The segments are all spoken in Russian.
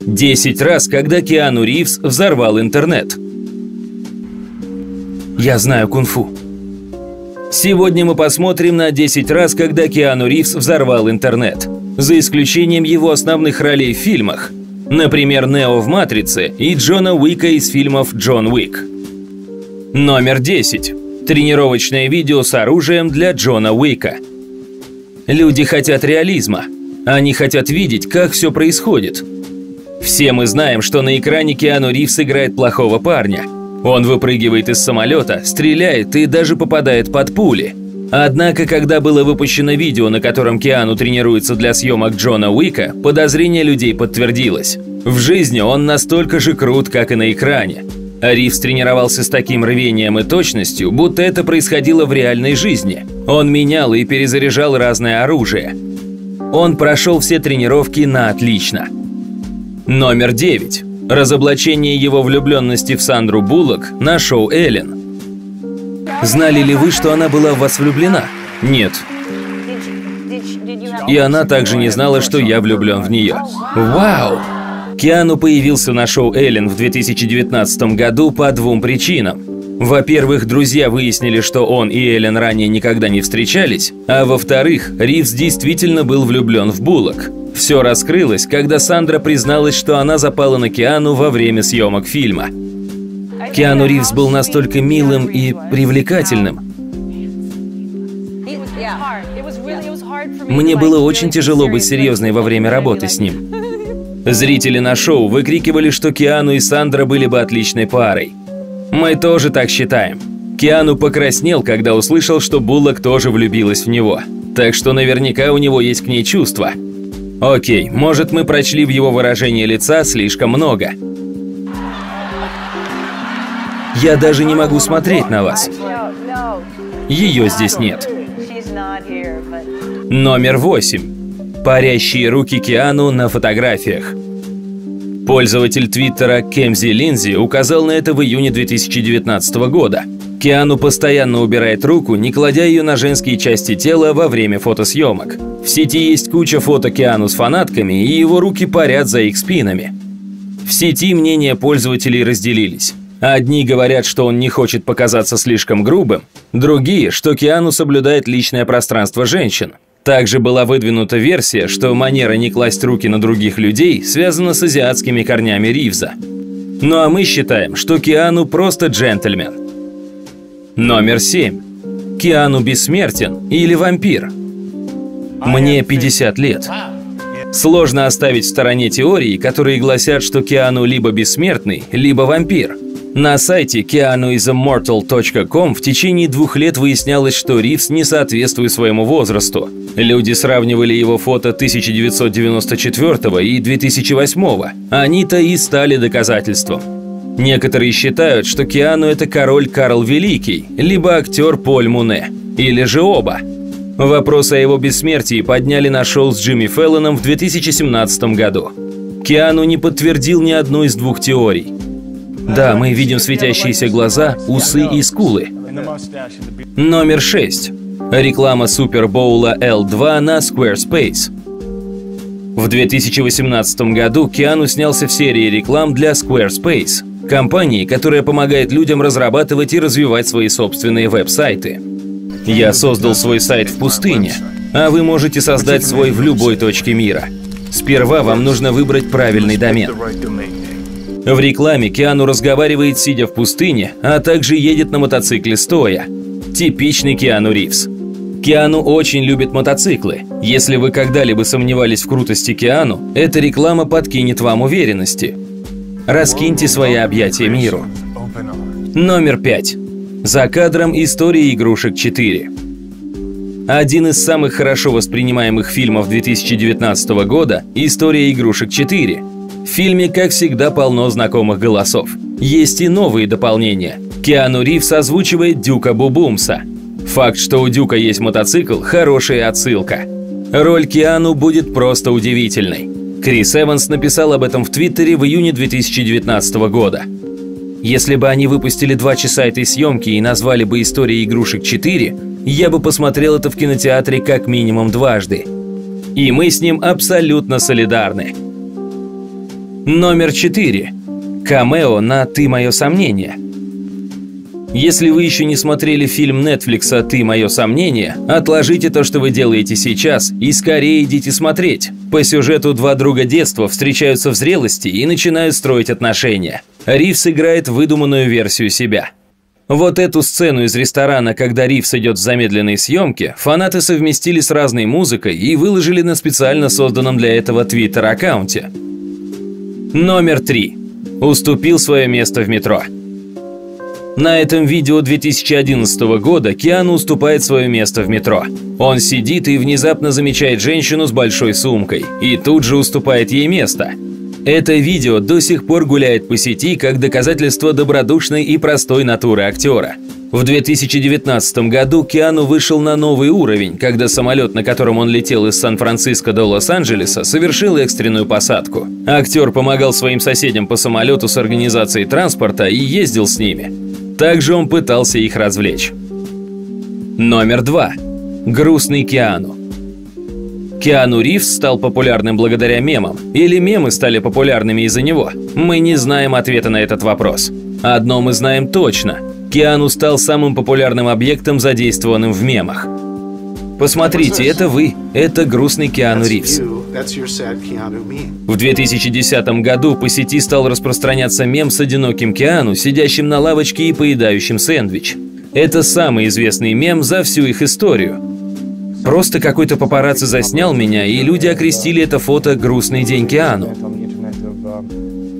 10 раз, когда Киану Ривз взорвал интернет. Я знаю кунг-фу. Сегодня мы посмотрим на 10 раз, когда Киану Ривз взорвал интернет. За исключением его основных ролей в фильмах. Например, Нео в «Матрице» и Джона Уика из фильмов «Джон Уик». Номер 10. Тренировочное видео с оружием для Джона Уика. Люди хотят реализма. Они хотят видеть, как все происходит. Все мы знаем, что на экране Киану Ривз играет плохого парня. Он выпрыгивает из самолета, стреляет и даже попадает под пули. Однако, когда было выпущено видео, на котором Киану тренируется для съемок Джона Уика, подозрение людей подтвердилось. В жизни он настолько же крут, как и на экране. А Ривз тренировался с таким рвением и точностью, будто это происходило в реальной жизни. Он менял и перезаряжал разное оружие. Он прошел все тренировки на отлично. Номер 9. Разоблачение его влюбленности в Сандру Буллок на шоу «Эллен». Знали ли вы, что она была в вас влюблена? Нет. И она также не знала, что я влюблен в нее. Вау! Киану появился на шоу «Эллен» в 2019 году по двум причинам. Во-первых, друзья выяснили, что он и Эллен ранее никогда не встречались, а во-вторых, Ривз действительно был влюблен в Буллок. Все раскрылось, когда Сандра призналась, что она запала на Киану во время съемок фильма. Киану Ривз был настолько милым и привлекательным. Мне было очень тяжело быть серьезной во время работы с ним. Зрители на шоу выкрикивали, что Киану и Сандра были бы отличной парой. Мы тоже так считаем. Киану покраснел, когда услышал, что Буллок тоже влюбилась в него. Так что наверняка у него есть к ней чувства. Окей, может мы прочли в его выражении лица слишком много. Я даже не могу смотреть на вас. Ее здесь нет. Номер восемь. Парящие руки Киану на фотографиях. Пользователь твиттера Кемзи Линзи указал на это в июне 2019 года. Киану постоянно убирает руку, не кладя ее на женские части тела во время фотосъемок. В сети есть куча фото Киану с фанатками, и его руки парят за их спинами. В сети мнения пользователей разделились. Одни говорят, что он не хочет показаться слишком грубым, другие, что Киану соблюдает личное пространство женщин. Также была выдвинута версия, что манера не класть руки на других людей связана с азиатскими корнями Ривза. Ну а мы считаем, что Киану просто джентльмен. Номер 7. Киану бессмертен или вампир? Мне 50 лет. Сложно оставить в стороне теории, которые гласят, что Киану либо бессмертный, либо вампир. На сайте keanuisammortal.com в течение двух лет выяснялось, что Ривз не соответствует своему возрасту. Люди сравнивали его фото 1994 и 2008. Они-то и стали доказательством. Некоторые считают, что Киану – это король Карл Великий, либо актер Поль Муне, или же оба. Вопрос о его бессмертии подняли на шоу с Джимми Феллоном в 2017 году. Киану не подтвердил ни одну из двух теорий. Да, мы видим светящиеся глаза, усы и скулы. Номер 6. Реклама Супербоула L2 на Squarespace. В 2018 году Киану снялся в серии реклам для Squarespace, компании, которая помогает людям разрабатывать и развивать свои собственные веб-сайты. Я создал свой сайт в пустыне, а вы можете создать свой в любой точке мира. Сперва вам нужно выбрать правильный домен. В рекламе Киану разговаривает, сидя в пустыне, а также едет на мотоцикле стоя. Типичный Киану Ривз. Киану очень любит мотоциклы. Если вы когда-либо сомневались в крутости Киану, эта реклама подкинет вам уверенности. Раскиньте свои объятия миру. Номер пять. За кадром истории игрушек 4. Один из самых хорошо воспринимаемых фильмов 2019 года – «История игрушек 4». В фильме, как всегда, полно знакомых голосов. Есть и новые дополнения. Киану Ривз озвучивает Дюка Бубумса. Факт, что у Дюка есть мотоцикл – хорошая отсылка. Роль Киану будет просто удивительной. Крис Эванс написал об этом в Твиттере в июне 2019 года. Если бы они выпустили два часа этой съемки и назвали бы «История игрушек 4», я бы посмотрел это в кинотеатре как минимум дважды. И мы с ним абсолютно солидарны. Номер 4. Камео на «Ты мое сомнение». Если вы еще не смотрели фильм Netflix «Ты мое сомнение», отложите то, что вы делаете сейчас, и скорее идите смотреть. По сюжету два друга детства встречаются в зрелости и начинают строить отношения. Ривз играет выдуманную версию себя. Вот эту сцену из ресторана, когда Ривз идет в замедленной съемке, фанаты совместили с разной музыкой и выложили на специально созданном для этого твиттер-аккаунте. Номер три. Уступил свое место в метро. На этом видео 2011 года Киану уступает свое место в метро. Он сидит и внезапно замечает женщину с большой сумкой, и тут же уступает ей место. Это видео до сих пор гуляет по сети как доказательство добродушной и простой натуры актера. В 2019 году Киану вышел на новый уровень, когда самолет, на котором он летел из Сан-Франциско до Лос-Анджелеса, совершил экстренную посадку. Актер помогал своим соседям по самолету с организацией транспорта и ездил с ними. Также он пытался их развлечь. Номер два. Грустный Киану. Киану Ривз стал популярным благодаря мемам, или мемы стали популярными из-за него? Мы не знаем ответа на этот вопрос. Одно мы знаем точно. Киану стал самым популярным объектом, задействованным в мемах. Посмотрите, это вы, это грустный Киану Ривз. В 2010 году по сети стал распространяться мем с одиноким Киану, сидящим на лавочке и поедающим сэндвич. Это самый известный мем за всю их историю. Просто какой-то папарацци заснял меня, и люди окрестили это фото «Грустный день Киану».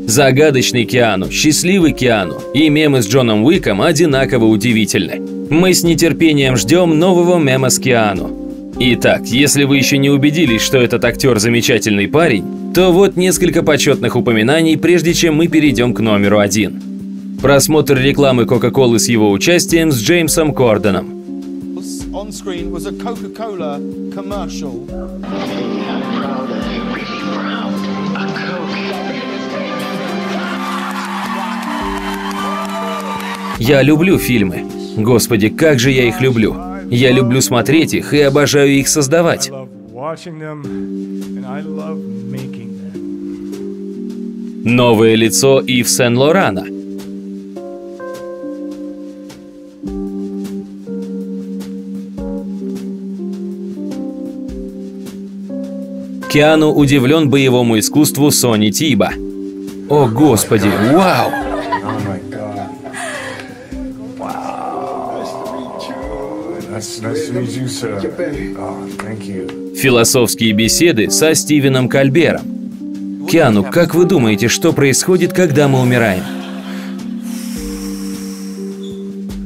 Загадочный Киану, счастливый Киану и мемы с Джоном Уиком одинаково удивительны. Мы с нетерпением ждем нового мема с Киану. Итак, если вы еще не убедились, что этот актер замечательный парень, то вот несколько почетных упоминаний, прежде чем мы перейдем к номеру один. Просмотр рекламы Кока-Колы с его участием с Джеймсом Кордоном. Я люблю фильмы. Господи, как же я их люблю. Я люблю смотреть их и обожаю их создавать. Новое лицо Ив Сен-Лорана. Киану удивлен боевому искусству Сони Тиба. О, господи, вау! Философские беседы со Стивеном Кальбером. Киану, как вы думаете, что происходит, когда мы умираем?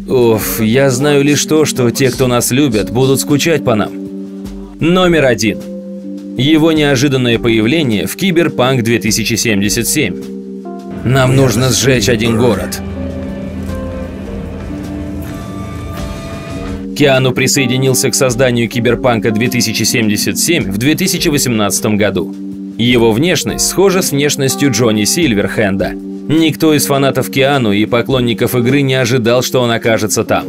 Уф, я знаю лишь то, что те, кто нас любят, будут скучать по нам. Номер один. Его неожиданное появление в Киберпанк 2077. Нам нужно сжечь один город. Киану присоединился к созданию Киберпанка 2077 в 2018 году. Его внешность схожа с внешностью Джонни Сильверхенда. Никто из фанатов Киану и поклонников игры не ожидал, что он окажется там.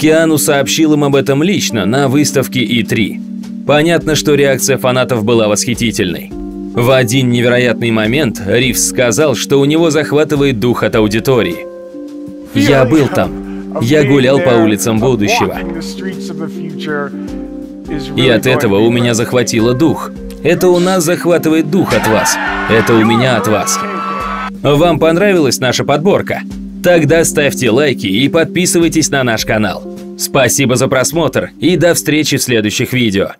Киану сообщил им об этом лично на выставке E3. Понятно, что реакция фанатов была восхитительной. В один невероятный момент Ривз сказал, что у него захватывает дух от аудитории. «Я был там. Я гулял по улицам будущего. И от этого у меня захватило дух. Это у нас захватывает дух от вас. Это у меня от вас. Вам понравилась наша подборка? Тогда ставьте лайки и подписывайтесь на наш канал. Спасибо за просмотр и до встречи в следующих видео.